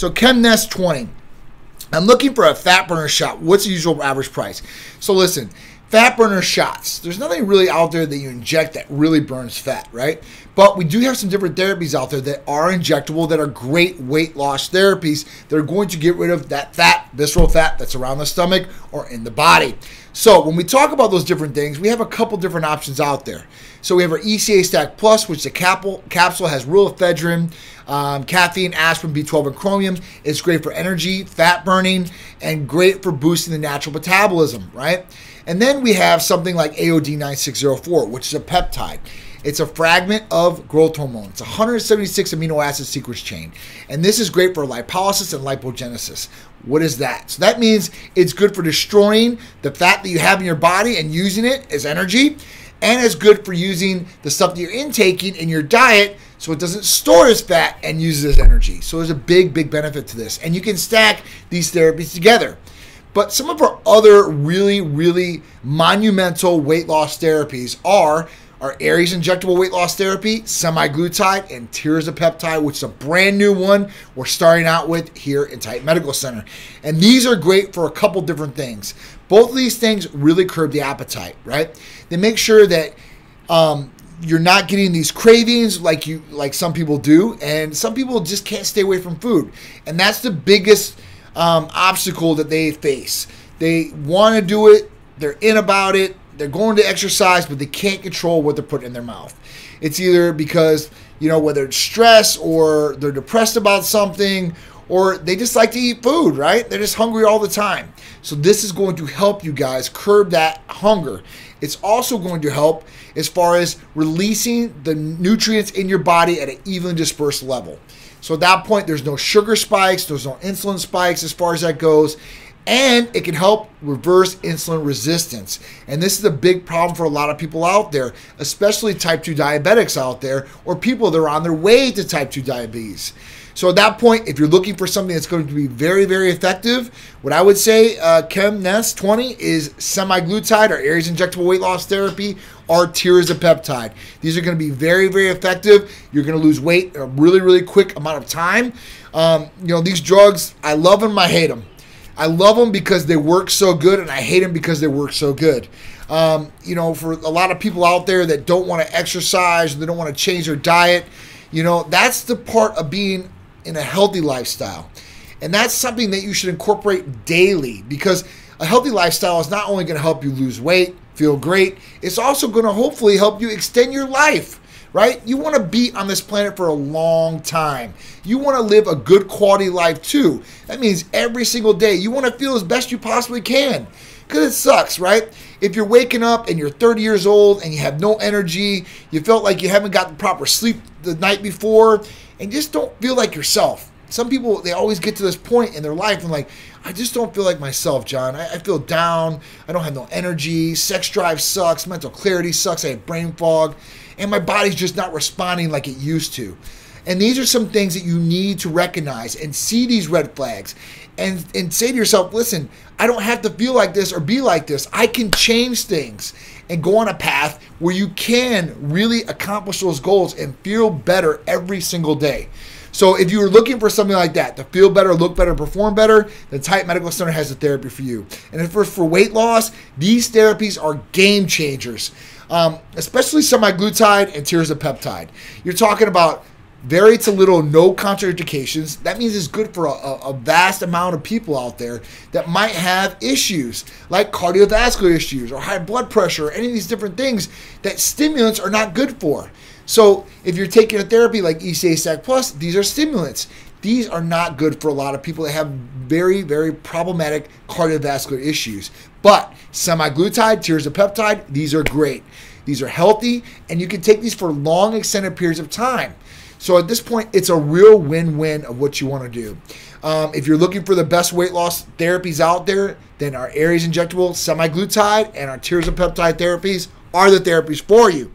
So ChemNest 20. I'm looking for a fat burner shot. What's the usual average price? So listen, fat burner shots. There's nothing really out there that you inject that really burns fat, right? But we do have some different therapies out there that are injectable that are great weight loss therapies that are going to get rid of that fat, visceral fat that's around the stomach or in the body. So when we talk about those different things, we have a couple different options out there. So we have our ECA Stack Plus, which the capsule capsule has real ephedrine, um, caffeine, aspirin, B12, and chromium. It's great for energy, fat burning, and great for boosting the natural metabolism, right? And then we have something like AOD 9604, which is a peptide. It's a fragment of growth hormone. It's 176 amino acid sequence chain. And this is great for lipolysis and lipogenesis. What is that? So that means it's good for destroying the fat that you have in your body and using it as energy. And it's good for using the stuff that you're intaking in your diet so it doesn't store as fat and uses as energy. So there's a big, big benefit to this. And you can stack these therapies together. But some of our other really, really monumental weight loss therapies are our Aries injectable weight loss therapy, semaglutide, and tirzepatide, which is a brand new one we're starting out with here in Titan Medical Center. And these are great for a couple different things. Both of these things really curb the appetite, right? They make sure that um, you're not getting these cravings like you like some people do, and some people just can't stay away from food, and that's the biggest um, obstacle that they face. They want to do it, they're in about it, they're going to exercise, but they can't control what they're putting in their mouth. It's either because, you know, whether it's stress or they're depressed about something or they just like to eat food, right? They're just hungry all the time. So this is going to help you guys curb that hunger. It's also going to help as far as releasing the nutrients in your body at an even dispersed level. So at that point, there's no sugar spikes, there's no insulin spikes as far as that goes and it can help reverse insulin resistance. And this is a big problem for a lot of people out there, especially type 2 diabetics out there or people that are on their way to type 2 diabetes. So at that point, if you're looking for something that's going to be very, very effective, what I would say, uh, ChemNest 20 is semaglutide or Aries injectable weight loss therapy or tirzepatide. These are going to be very, very effective. You're going to lose weight in a really, really quick amount of time. Um, you know, these drugs, I love them, I hate them. I love them because they work so good, and I hate them because they work so good. Um, you know, for a lot of people out there that don't want to exercise, they don't want to change their diet, you know, that's the part of being in a healthy lifestyle. And that's something that you should incorporate daily because a healthy lifestyle is not only going to help you lose weight, feel great, it's also going to hopefully help you extend your life right? You want to be on this planet for a long time. You want to live a good quality life too. That means every single day you want to feel as best you possibly can. Because it sucks, right? If you're waking up and you're 30 years old and you have no energy, you felt like you haven't gotten proper sleep the night before, and just don't feel like yourself. Some people, they always get to this point in their life and like, I just don't feel like myself, John. I, I, feel down. I don't have no energy. Sex drive sucks. Mental clarity sucks. I have brain fog and my body's just not responding like it used to. And these are some things that you need to recognize and see these red flags and, and say to yourself, listen, I don't have to feel like this or be like this. I can change things and go on a path where you can really accomplish those goals and feel better every single day. So if you're looking for something like that to feel better, look better, perform better, the Titan Medical Center has a therapy for you. And for, for weight loss, these therapies are game changers um, especially semaglutide and tirzepatide. You're talking about very to little, no contraindications. That means it's good for a, a, vast amount of people out there that might have issues like cardiovascular issues or high blood pressure or any of these different things that stimulants are not good for. So if you're taking a therapy like ECA Stack Plus, these are stimulants. These are not good for a lot of people that have very, very problematic cardiovascular issues. But semaglutide, tirzepatide, these are great. These are healthy, and you can take these for long, extended periods of time. So at this point, it's a real win-win of what you want to do. Um, if you're looking for the best weight loss therapies out there, then our Aries injectable semaglutide and our tirzepatide therapies are the therapies for you.